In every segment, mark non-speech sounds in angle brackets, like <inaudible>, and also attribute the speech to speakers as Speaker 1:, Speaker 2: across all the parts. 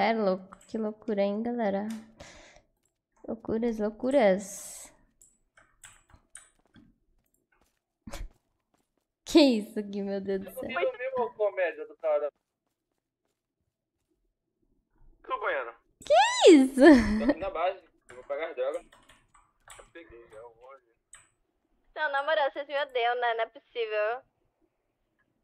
Speaker 1: Cê é louco. Que loucura, hein, galera? Loucuras, loucuras. <laughs> Que isso aqui, meu Deus do céu.
Speaker 2: Eu não vi uma comédia do cara.
Speaker 3: Que banheiro?
Speaker 1: Que isso?
Speaker 2: Tô aqui na base. eu Vou pegar as drogas.
Speaker 3: Eu peguei, é onde?
Speaker 4: Não, na moral, vocês me odeiam, né? Não é possível.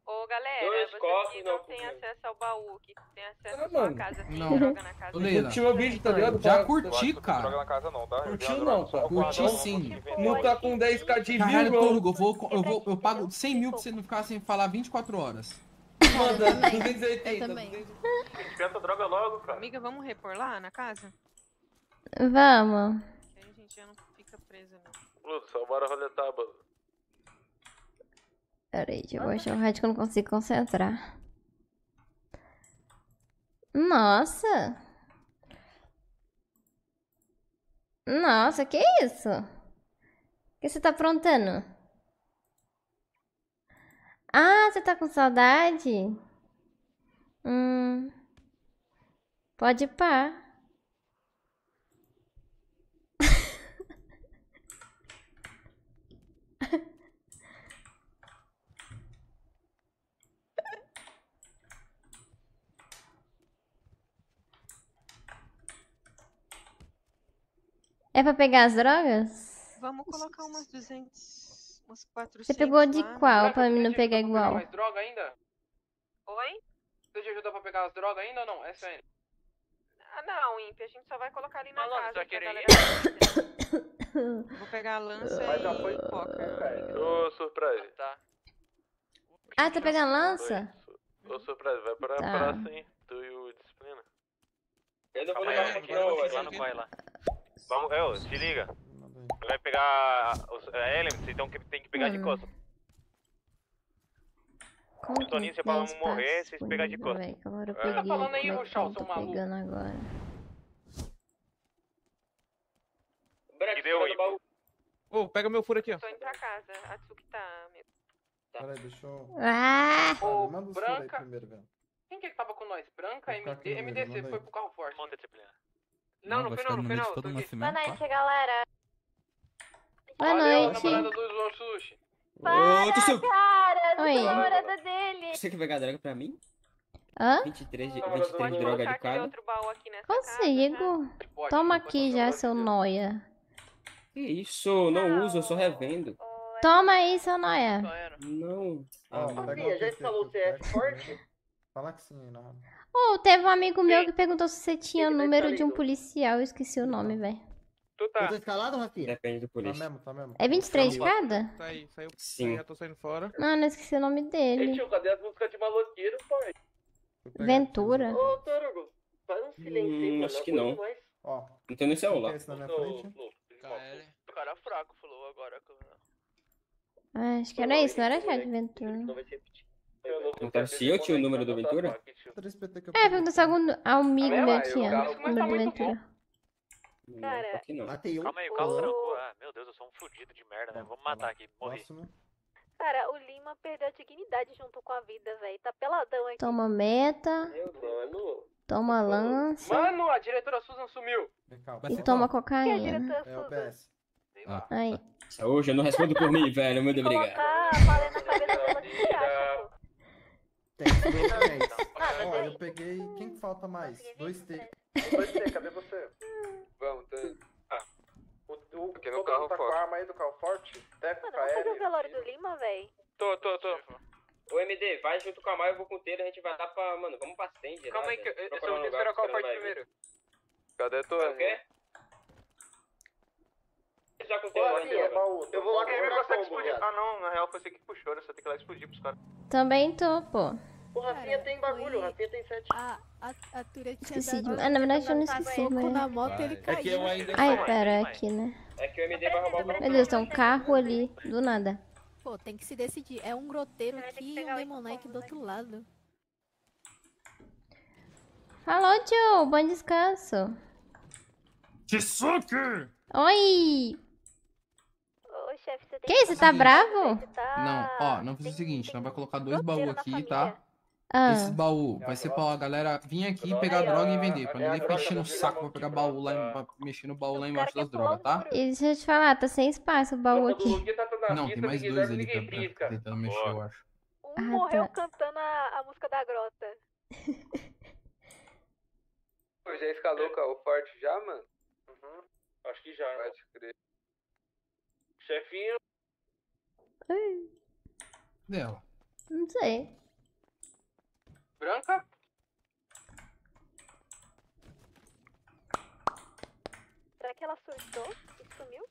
Speaker 5: Ô, galera,
Speaker 2: Dois
Speaker 5: vocês
Speaker 2: cofres
Speaker 5: que
Speaker 2: não
Speaker 5: não têm
Speaker 2: comigo.
Speaker 5: acesso ao baú, que tem acesso
Speaker 2: Ah,
Speaker 5: à sua casa, tem
Speaker 6: Não.
Speaker 5: droga na casa.
Speaker 6: Leila,
Speaker 2: Curtiu meu vídeo, tá ligado?
Speaker 6: já curti,
Speaker 3: não tem
Speaker 6: cara.
Speaker 3: na casa não, tá?
Speaker 2: Curtiu não,
Speaker 3: só
Speaker 6: Curti sim.
Speaker 3: não.
Speaker 2: Não tá com 10k de
Speaker 6: Caralho,
Speaker 2: view, bro.
Speaker 6: Torugo, eu vou, eu, vou, eu pago 100 mil pra você não ficar sem falar 24 horas.
Speaker 2: Manda
Speaker 7: também.
Speaker 2: 280.
Speaker 7: Eu também.
Speaker 2: 280.
Speaker 3: Inventa droga logo, cara.
Speaker 5: Amiga, vamos repor lá na casa?
Speaker 1: Vamos.
Speaker 5: A gente já não fica presa, não.
Speaker 3: Só bora roletar, mano.
Speaker 1: Pera aí, deixa eu baixar o rádio que eu não consigo concentrar. Nossa! Nossa, que isso? O que você tá aprontando? Ah, você tá com saudade? Hum. Pode pá. É pra pegar as drogas?
Speaker 5: Vamos colocar umas 200, umas 400
Speaker 1: Você pegou de
Speaker 5: lá.
Speaker 1: qual pra mim não pegar igual?
Speaker 2: mais droga ainda?
Speaker 5: Oi?
Speaker 2: Você te ajuda pra pegar as drogas ainda ou não? É sério.
Speaker 5: Ah, não, Imp, a gente só vai colocar ali na
Speaker 2: Malandro,
Speaker 5: casa.
Speaker 2: você vai querer. <coughs>
Speaker 5: Vou pegar a lança
Speaker 2: Mas já
Speaker 5: e
Speaker 2: foi
Speaker 5: foca.
Speaker 3: Ô, surpresa.
Speaker 2: Tá.
Speaker 1: Ah, tá pegando lança?
Speaker 3: Ô, surpresa, vai pra
Speaker 1: Tá.
Speaker 3: praça, hein? Tu e o Disciplina.
Speaker 2: Eu não vou levar aqui não,
Speaker 3: lá no pai lá. Vamos, eu, se liga. Você vai pegar os é, Elements, então que tem que pegar de
Speaker 1: Hum.
Speaker 3: costas.
Speaker 1: Como que
Speaker 3: Toninho, você
Speaker 1: tem
Speaker 3: fala
Speaker 1: espaço
Speaker 3: morrer, vocês pegar de
Speaker 1: disponível,
Speaker 3: costas.
Speaker 1: véi? Que agora eu
Speaker 3: Tá
Speaker 1: peguei.
Speaker 2: falando aí,
Speaker 1: é eu tô
Speaker 2: seu maluco?
Speaker 1: pegando agora?
Speaker 3: Que deu,
Speaker 2: baú.
Speaker 8: Ô, pega meu furo aqui, ó.
Speaker 5: Tô indo pra casa. A Tsuki tá, amigo.
Speaker 9: Peraí, deixa eu.
Speaker 1: Ah!
Speaker 2: Ô,
Speaker 9: Manda aí
Speaker 2: branca.
Speaker 9: primeiro, velho.
Speaker 2: Quem que é que tava com nós? Branca, MD, MDC,
Speaker 9: manda
Speaker 2: foi
Speaker 9: aí.
Speaker 2: pro carro forte.
Speaker 3: Monta Disciplina.
Speaker 2: Não, no
Speaker 10: vai
Speaker 2: final,
Speaker 10: ficar
Speaker 2: no
Speaker 10: no meio
Speaker 2: final.
Speaker 10: de todo o
Speaker 4: Boa
Speaker 10: tá?
Speaker 4: noite, galera.
Speaker 1: Boa noite.
Speaker 2: namorada do João Sushi.
Speaker 11: Ô, tu.
Speaker 4: Cara,
Speaker 1: Oi.
Speaker 4: namorada dele.
Speaker 11: Você quer pegar droga pra mim?
Speaker 1: Hã?
Speaker 11: 23 de,
Speaker 2: Namorada
Speaker 11: 23
Speaker 2: do
Speaker 11: de droga
Speaker 5: colocar
Speaker 11: de
Speaker 5: aqui nessa casa.
Speaker 1: Consigo.
Speaker 2: Pode,
Speaker 1: Toma aqui já, seu noia.
Speaker 11: Que isso? Não uso, eu só revendo.
Speaker 1: Toma aí, seu noia.
Speaker 11: Não. Ah,
Speaker 9: pega
Speaker 11: mano.
Speaker 9: o PT que eu pego primeiro. Fala que sim, na
Speaker 1: Oh, teve um amigo meu que perguntou se você tinha o
Speaker 2: que
Speaker 1: número
Speaker 2: tá
Speaker 1: de um policial. Eu esqueci o nome, velho.
Speaker 2: Tu tá.
Speaker 12: escalado, Rafinha?
Speaker 11: Depende do
Speaker 9: Tá
Speaker 11: polícia.
Speaker 9: mesmo, tá mesmo.
Speaker 1: É 23 de cada?
Speaker 8: Sai, saiu.
Speaker 11: Sim.
Speaker 8: Já tô saindo fora.
Speaker 1: Não, não esqueci o nome
Speaker 2: Ei,
Speaker 1: dele.
Speaker 2: tio, cadê as músicas de maloqueiro, pai?
Speaker 1: Ventura.
Speaker 2: Ô, Torugo, faz um silêncio aí,
Speaker 11: Hum,
Speaker 2: mano.
Speaker 11: acho que não.
Speaker 9: Ó,
Speaker 11: Não tem nem celular.
Speaker 9: é esse na minha frente?
Speaker 3: O cara fraco falou agora.
Speaker 1: Ah, acho que era isso, não era Ventura.
Speaker 2: Não vai se repetir. Eu não
Speaker 11: Perguntaram se eu tinha o número do Ventura?
Speaker 9: 3 PT que eu
Speaker 1: É, se algum amigo
Speaker 2: Ah,
Speaker 1: meu
Speaker 2: eu-
Speaker 1: tinha
Speaker 2: eu-
Speaker 1: o
Speaker 2: mas tá
Speaker 1: número do
Speaker 2: muito
Speaker 1: Ventura.
Speaker 11: Não,
Speaker 4: Cara.
Speaker 12: Matei um.
Speaker 3: Calma aí, o carro trancou. Ah, meu Deus, eu sou um fudido de merda, né? Vamos matar aqui, morri.
Speaker 9: Próximo.
Speaker 4: cara, o Lima perdeu a dignidade junto com a vida, velho. Tá peladão aqui.
Speaker 1: Toma meta,
Speaker 2: Meu, mano.
Speaker 1: toma lança
Speaker 2: Mano, a diretora Susan sumiu.
Speaker 1: E toma
Speaker 4: Que é a
Speaker 1: cocaína.
Speaker 9: É o? PS.
Speaker 1: Aí.
Speaker 11: Hoje eu não respondo por mim, velho. Muito obrigado.
Speaker 4: Colocar a bala na cabeça dela que você acha, pô.
Speaker 9: Tem o mês.
Speaker 4: Nada,
Speaker 9: Ó,
Speaker 4: daí.
Speaker 9: eu peguei. Quem que falta mais? 2T.
Speaker 2: Vai ter, cadê você? Vamos, tem.
Speaker 3: Ah.
Speaker 2: O, o,
Speaker 3: Aqui no carro
Speaker 2: tá com a arma aí do carro forte? Teco,
Speaker 4: Mano, vamos fazer o velório do Lima, velho.
Speaker 3: Tô, tô, tô.
Speaker 2: Ô, MD, vai junto com a Maia, eu vou com o Teiro, a gente vai lá pra. Mano, vamos pra stand.
Speaker 3: Calma
Speaker 2: lá,
Speaker 3: aí, que eu, eu, que
Speaker 2: lugar
Speaker 3: esperar qual parte primeiro. Cadê tu?
Speaker 2: O quê? Já com o
Speaker 3: Eu vou lá que ele consegue explodir. Ah, não, na real foi você que puxou, né? Você tem que ir lá explodir pros caras.
Speaker 1: Também tô, pô.
Speaker 2: O Rafinha tem bagulho, o Rafinha tem sete.
Speaker 7: A, a, a Tura tinha
Speaker 1: Esqueci de...
Speaker 7: dado
Speaker 1: Ah, na verdade eu não esqueci,
Speaker 7: soco na
Speaker 1: mas...
Speaker 7: moto ele
Speaker 8: É
Speaker 7: caiu.
Speaker 8: que eu ainda.
Speaker 1: Ai, pera, é aqui, né?
Speaker 2: É que o MD vai roubar o
Speaker 1: Meu Deus, tem um carro ali, do nada.
Speaker 7: Pô, tem que se decidir. É um groteiro aqui e um Demonite
Speaker 4: equipão,
Speaker 7: do outro lado.
Speaker 1: Falou, tio, bom descanso.
Speaker 10: Tsuki!
Speaker 1: Oi!
Speaker 4: Chefe, você tem
Speaker 1: Que isso, você tá bravo?
Speaker 4: Você tá-
Speaker 6: Não, ó, não fazer
Speaker 4: tem-
Speaker 6: o seguinte, nós vai colocar dois baús aqui, tá?
Speaker 1: Ah,
Speaker 6: Esse baú vai ser pra galera vir aqui, pegar droga e vender. Pra ninguém ficar enchendo o saco pra pegar baú lá, em- pra mexer no baú lá embaixo das drogas, tá?
Speaker 1: e deixa eu te falar, tá sem espaço o baú aqui.
Speaker 6: Não, tem mais dois ali pra, tentando mexer, eu acho.
Speaker 4: Um
Speaker 1: Ah,
Speaker 4: morreu
Speaker 1: tá.
Speaker 4: cantando a, a música da grota.
Speaker 2: Pô, já escalou o forte já, mano? Uhum. Acho que já. Pode crer. Chefinho.
Speaker 6: Dela.
Speaker 1: Não sei.
Speaker 2: Branca?
Speaker 4: Será que ela surtou e sumiu?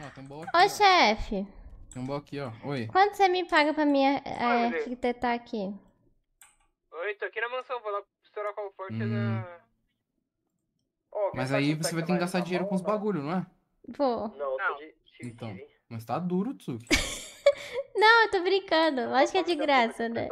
Speaker 6: Ó, tem um baú aqui,
Speaker 1: Ô,
Speaker 6: ó.
Speaker 1: chefe,
Speaker 6: Tem um baú aqui, ó. Oi.
Speaker 1: quanto você me paga pra me é, arquitetar aqui?
Speaker 2: Oi, tô aqui na mansão, vou lá estourar com o forte
Speaker 6: Hum.
Speaker 2: na...
Speaker 6: Mas aí você vai ter que gastar dinheiro com os bagulho, não é?
Speaker 1: Vou.
Speaker 2: Não, eu tô
Speaker 5: Não.
Speaker 2: de
Speaker 6: Então. Mas tá duro, Tsuki. <laughs>
Speaker 1: Não, eu tô brincando. Lógico que é de graça, né?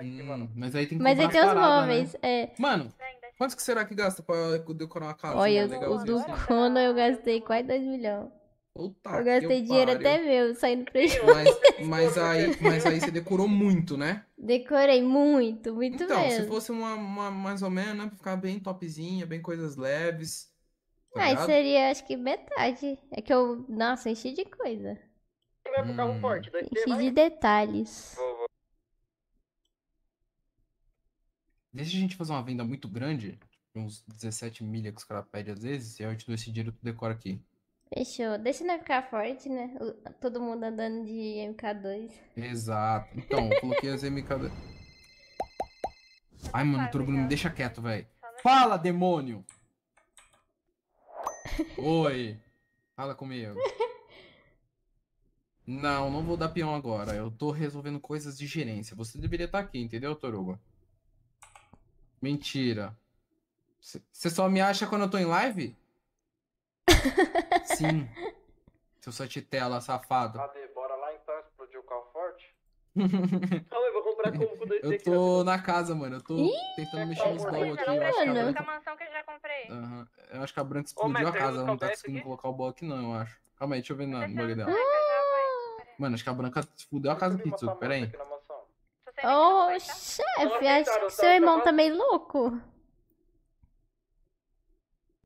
Speaker 6: Hum, mas aí tem que
Speaker 1: Mas aí tem os
Speaker 6: né?
Speaker 1: móveis. É.
Speaker 6: Mano, quantos que será que gasta pra decorar uma casa?
Speaker 1: Olha,
Speaker 6: né,
Speaker 1: o do
Speaker 6: assim?
Speaker 1: Kono eu gastei quase 2 milhões.
Speaker 6: Puta
Speaker 1: Eu gastei dinheiro
Speaker 6: pariu.
Speaker 1: até meu, saindo prejuízo.
Speaker 6: Mas, mas, aí, mas aí você decorou muito, né?
Speaker 1: Decorei muito, muito
Speaker 6: Então, se
Speaker 1: mesmo.
Speaker 6: fosse uma, uma mais ou menos, né? Pra ficar bem topzinha, bem coisas leves. Tá
Speaker 1: Aí
Speaker 6: ligado?
Speaker 1: seria, acho que metade. É que eu, nossa, enchi de coisa.
Speaker 2: Vai pro carro
Speaker 6: Hum.
Speaker 2: forte?
Speaker 1: Enchi
Speaker 2: vai?
Speaker 1: de detalhes.
Speaker 2: Vou, vou.
Speaker 6: Deixa a gente fazer uma venda muito grande, uns 17 milha que os caras pedem às vezes, e aí eu te dou esse dinheiro e tu decora aqui.
Speaker 1: Fechou. Deixa não ficar forte, né? Todo mundo andando de MK2.
Speaker 6: Exato. Então, eu coloquei as MK. <laughs> Ai, mano, o Turbo não me deixa quieto, velho. Fala, demônio! Oi! Fala comigo. <laughs> Não, não vou dar peão agora. Eu tô resolvendo coisas de gerência. Você deveria estar aqui, entendeu, Torugo? Mentira. Você só me acha quando eu tô em live? <laughs> Sim. Seu satitela, safado.
Speaker 9: Cadê? Bora lá então explodir o carro forte? <laughs>
Speaker 2: Calma, eu vou comprar como com
Speaker 6: Eu tô na casa, mano. Eu tô tentando mexer nos baús aqui. Eu acho que a. Branca...
Speaker 5: mansão que eu já comprei.
Speaker 6: Aham. Eu acho que a Branca explodiu
Speaker 2: mas
Speaker 6: a casa. Ela não tá conseguindo
Speaker 2: aqui?
Speaker 6: colocar o baú aqui, não, eu acho. Calma aí, deixa eu ver na, bagulho dela. Mano, acho que a Branca fudeu a casa aqui,
Speaker 9: tá
Speaker 6: Pera aí.
Speaker 1: Ô,
Speaker 5: tá?
Speaker 1: chefe, acho que
Speaker 2: tá-
Speaker 1: seu irmão
Speaker 2: tá
Speaker 1: tá meio louco.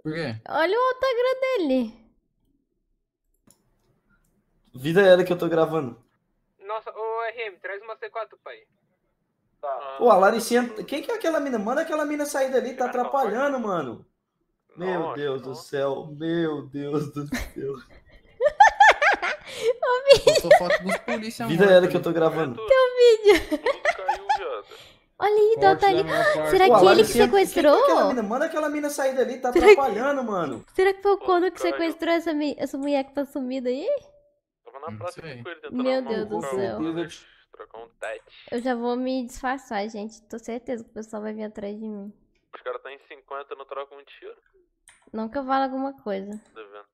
Speaker 6: Por quê?
Speaker 1: Olha o Instagram dele.
Speaker 10: Vida ela que eu tô gravando.
Speaker 2: Nossa, ô RM, traz uma C4, pai.
Speaker 9: Tá.
Speaker 10: Pô, a Laricinha. Quem que é aquela mina? Manda aquela mina sair dali, tá atrapalhando, mano. Meu
Speaker 3: Não,
Speaker 10: Deus
Speaker 3: não.
Speaker 10: do céu, meu Deus do céu. <laughs>
Speaker 6: Foto dos polícia
Speaker 10: Vida
Speaker 6: mortos
Speaker 10: ela que eu
Speaker 6: ali.
Speaker 10: tô gravando.
Speaker 3: Tudo caiu, viado.
Speaker 1: Olha aí, Dó tá ali. Será que ele que
Speaker 10: Quem que é
Speaker 1: sequestrou?
Speaker 10: aquela mina? Manda aquela mina sair dali, tá
Speaker 1: Será que-
Speaker 10: atrapalhando, mano.
Speaker 1: Será que foi o Kono que
Speaker 3: caiu.
Speaker 1: sequestrou essa, mi- essa mulher que tá sumida aí?
Speaker 3: Na
Speaker 6: Não
Speaker 3: praça
Speaker 6: sei.
Speaker 3: aqui com ele tentando
Speaker 1: Meu Deus do céu.
Speaker 3: Trocar um tete.
Speaker 1: Eu já vou me disfarçar, gente. Tô certeza que o pessoal vai vir atrás de mim.
Speaker 3: Os caras tá em 50 não trocam um tiro.
Speaker 1: Não que eu fale alguma coisa.
Speaker 3: Tá vendo?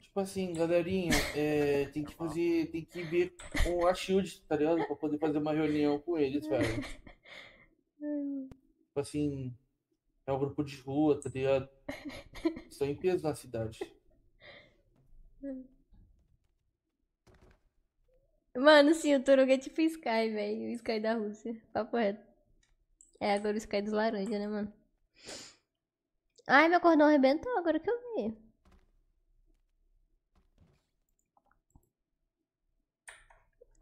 Speaker 8: Tipo assim, galerinha, <laughs> é, tem que fazer, tem que ver com a Shield, tá ligado? Pra poder fazer uma reunião com eles, velho. <laughs> Tipo assim, é um grupo de rua, tá ligado? Estão em peso na cidade. <laughs>
Speaker 1: Mano, sim, o Toruga é tipo Sky, velho. O Sky da Rússia. Papo reto. É, agora o Sky dos laranja, né, mano? Ai, meu cordão arrebentou agora que eu vi.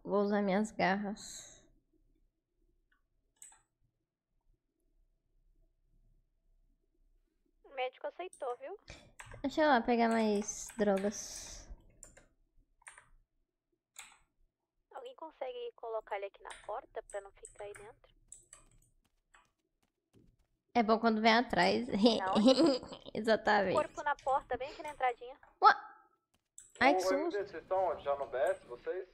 Speaker 1: Vou usar minhas garras.
Speaker 4: O médico aceitou, viu?
Speaker 1: Deixa eu lá pegar mais drogas.
Speaker 4: Consegue colocar ele aqui na porta pra não ficar aí dentro?
Speaker 1: É bom quando vem atrás. <laughs> Exatamente.
Speaker 4: Corpo na porta, bem aqui na entradinha.
Speaker 1: Ai, que susto.
Speaker 9: Vocês estão onde? Já no BS, vocês?